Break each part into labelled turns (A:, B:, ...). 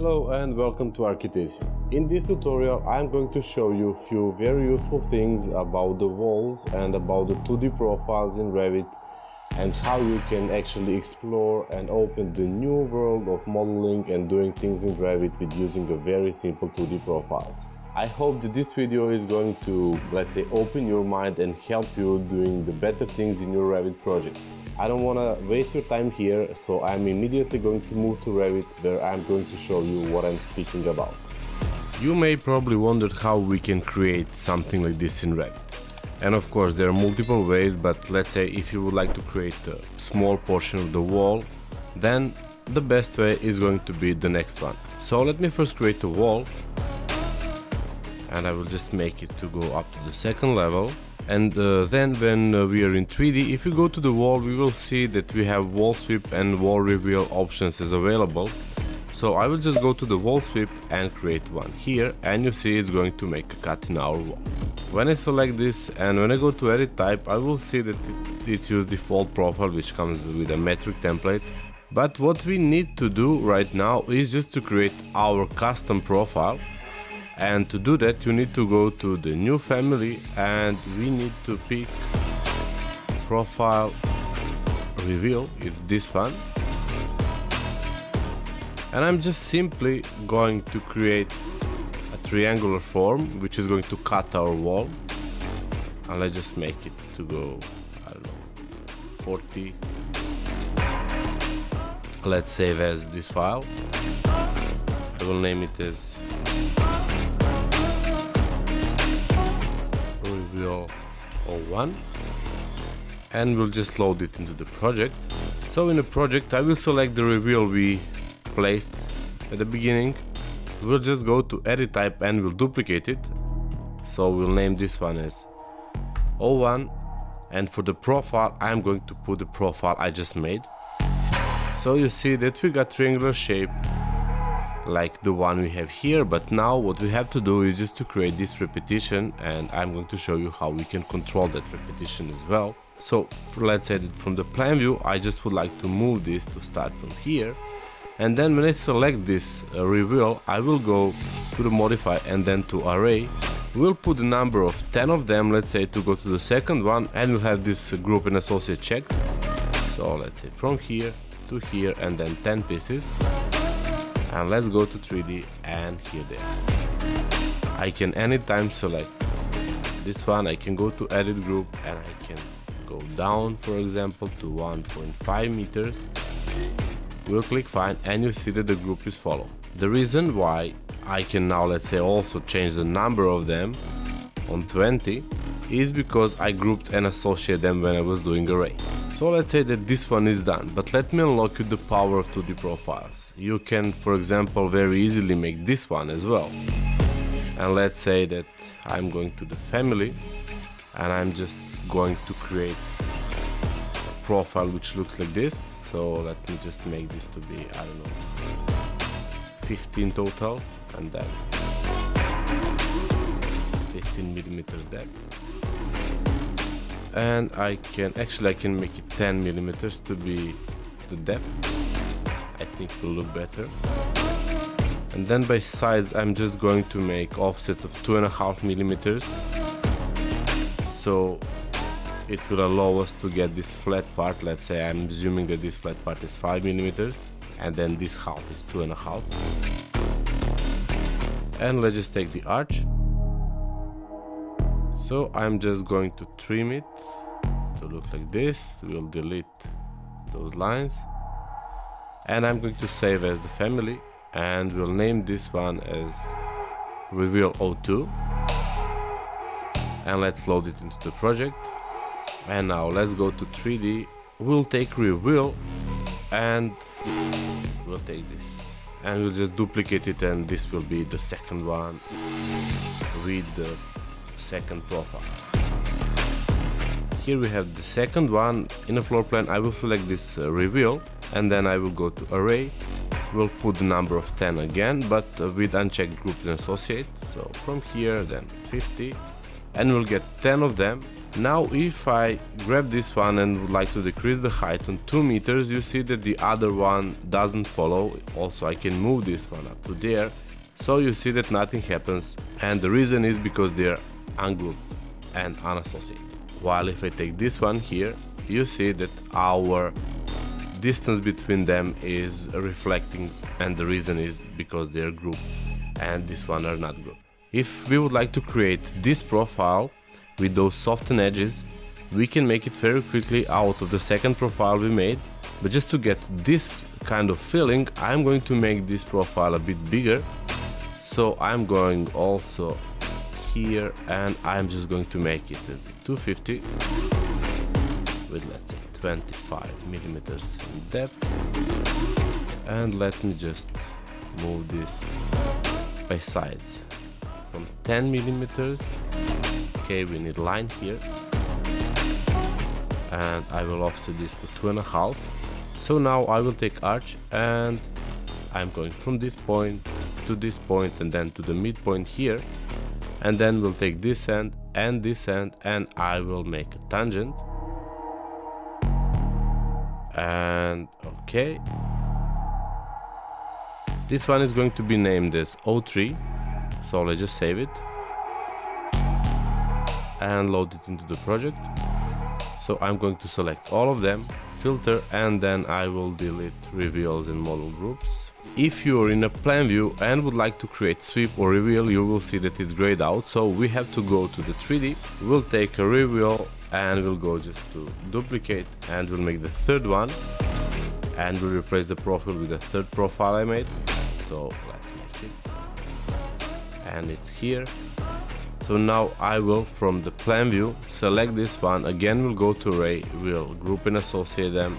A: Hello and welcome to Arkiteasy. In this tutorial I'm going to show you few very useful things about the walls and about the 2D profiles in Revit and how you can actually explore and open the new world of modeling and doing things in Revit with using a very simple 2D profiles. I hope that this video is going to, let's say, open your mind and help you doing the better things in your Revit projects. I don't want to waste your time here, so I'm immediately going to move to Revit where I'm going to show you what I'm speaking about. You may probably wondered how we can create something like this in Revit. And of course there are multiple ways, but let's say if you would like to create a small portion of the wall, then the best way is going to be the next one. So let me first create a wall and I will just make it to go up to the second level. And uh, then when uh, we are in 3D if we go to the wall we will see that we have wall sweep and wall reveal options as available. So I will just go to the wall sweep and create one here and you see it's going to make a cut in our wall. When I select this and when I go to edit type I will see that it, it's used default profile which comes with a metric template. But what we need to do right now is just to create our custom profile and to do that you need to go to the new family and we need to pick profile reveal. It's this one. And I'm just simply going to create a triangular form which is going to cut our wall. And let's just make it to go I don't know 40 let's save as this file. I will name it as 01 and we'll just load it into the project. So in the project I will select the reveal we placed at the beginning. We'll just go to edit type and we'll duplicate it. So we'll name this one as 01 and for the profile I'm going to put the profile I just made. So you see that we got triangular shape like the one we have here but now what we have to do is just to create this repetition and I'm going to show you how we can control that repetition as well. So let's say that from the plan view I just would like to move this to start from here. And then when I select this uh, reveal I will go to the modify and then to array. We'll put the number of 10 of them let's say to go to the second one and we'll have this group and associate checked. So let's say from here to here and then 10 pieces and let's go to 3D and here they are. I can anytime select this one, I can go to edit group and I can go down for example to 1.5 meters. We'll click find and you see that the group is followed. The reason why I can now let's say also change the number of them on 20 is because I grouped and associated them when I was doing array. So let's say that this one is done, but let me unlock you the power of 2D profiles. You can, for example, very easily make this one as well. And let's say that I'm going to the family and I'm just going to create a profile which looks like this. So let me just make this to be, I don't know, 15 total and then 15 millimeters depth and I can actually I can make it 10 millimeters to be the depth. I think will look better. And then by sides I'm just going to make offset of two and a half millimeters. So it will allow us to get this flat part. Let's say I'm assuming that this flat part is 5 millimeters and then this half is two and a half. And let's just take the arch so I'm just going to trim it to look like this. We'll delete those lines. And I'm going to save as the family. And we'll name this one as reveal 02 and let's load it into the project. And now let's go to 3d we'll take reveal. And we'll take this. And we'll just duplicate it. And this will be the second one. With the second profile. Here we have the second one in a floor plan. I will select this uh, reveal and then I will go to array. We'll put the number of 10 again, but uh, with unchecked group and associate. So from here, then 50 and we'll get 10 of them now if I grab this one and would like to decrease the height on 2 meters you see that the other one doesn't follow also I can move this one up to there so you see that nothing happens and the reason is because they're ungrouped and unassociated while if I take this one here you see that our distance between them is reflecting and the reason is because they're grouped and this one are not grouped. If we would like to create this profile with those softened edges we can make it very quickly out of the second profile we made. But just to get this kind of feeling I'm going to make this profile a bit bigger. So I'm going also here and I'm just going to make it as 250 with let's say 25 millimeters in depth. And let me just move this by sides from 10 millimeters. Okay we need line here. And I will offset this for two and a half. So now I will take arch and I'm going from this point to this point and then to the midpoint here and then we'll take this end and this end and I will make a tangent. And okay. This one is going to be named as O3 so let's just save it. And load it into the project. So I'm going to select all of them filter and then I will delete reveals and model groups. If you are in a plan view and would like to create sweep or reveal you will see that it's grayed out so we have to go to the 3d we'll take a reveal and we'll go just to duplicate and we'll make the third one. And we'll replace the profile with the third profile I made. So let's make it. And it's here so now I will from the plan view select this one. Again we'll go to array we'll group and associate them.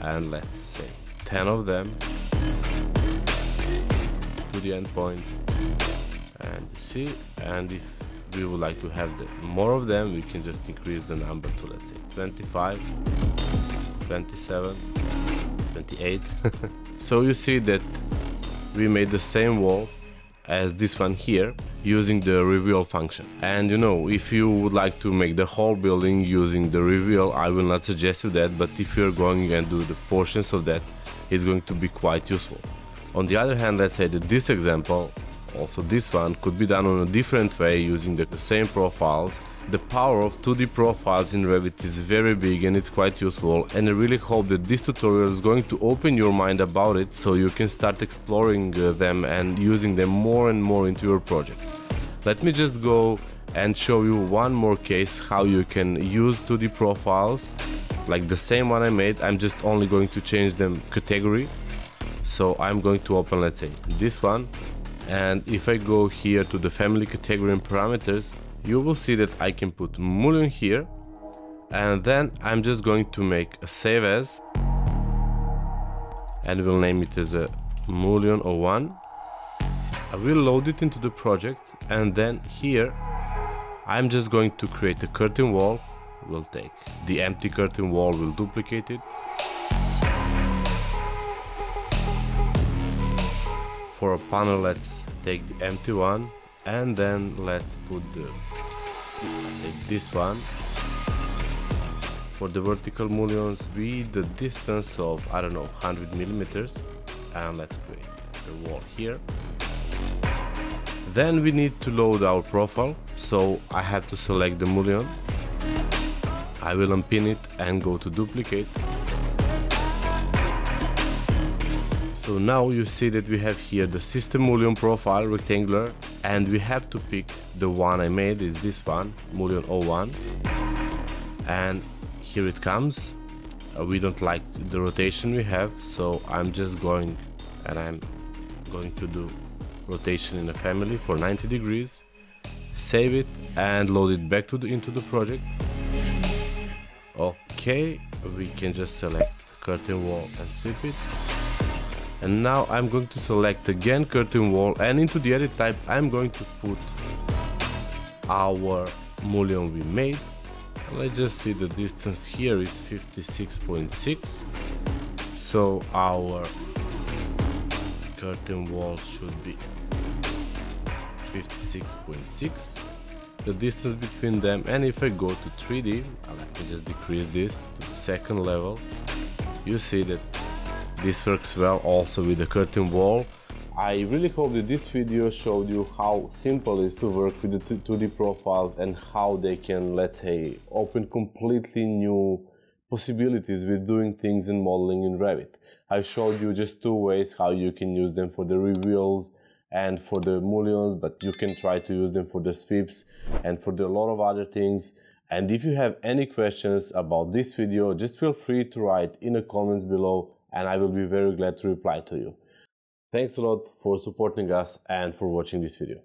A: And let's say 10 of them to the endpoint and see and if we would like to have the, more of them we can just increase the number to let's say 25 27 28 so you see that we made the same wall as this one here using the reveal function. And you know if you would like to make the whole building using the reveal I will not suggest you that but if you're going and do the portions of that it's going to be quite useful. On the other hand let's say that this example also this one could be done on a different way using the same profiles. The power of 2D profiles in Revit is very big and it's quite useful and I really hope that this tutorial is going to open your mind about it so you can start exploring uh, them and using them more and more into your projects. Let me just go and show you one more case how you can use 2D profiles like the same one I made I'm just only going to change them category so I'm going to open let's say this one and if I go here to the family category and parameters you will see that I can put Mullion here. And then I'm just going to make a save as. And we'll name it as a Mullion 01 I will load it into the project. And then here I'm just going to create a curtain wall. We'll take the empty curtain wall we'll duplicate it for a panel let's take the empty one and then let's put the let's say this one. For the vertical mullions with the distance of I don't know 100 millimeters and let's create the wall here. Then we need to load our profile so I have to select the mullion. I will unpin it and go to duplicate So now you see that we have here the system mullion profile rectangular and we have to pick the one I made is this one, mullion 01 and here it comes. Uh, we don't like the rotation we have so I'm just going and I'm going to do rotation in a family for 90 degrees. Save it and load it back to the into the project. Okay we can just select curtain wall and sweep it and now I'm going to select again curtain wall and into the edit type I'm going to put our mullion we made. Let's just see the distance here is 56.6 so our curtain wall should be 56.6 the distance between them and if I go to 3D, let me just decrease this to the second level, you see that this works well also with the curtain wall. I really hope that this video showed you how simple it is to work with the 2D profiles and how they can, let's say, open completely new possibilities with doing things in modeling in Revit. I showed you just two ways how you can use them for the reveals and for the mullions, but you can try to use them for the sweeps and for a lot of other things. And if you have any questions about this video, just feel free to write in the comments below and I will be very glad to reply to you. Thanks a lot for supporting us and for watching this video.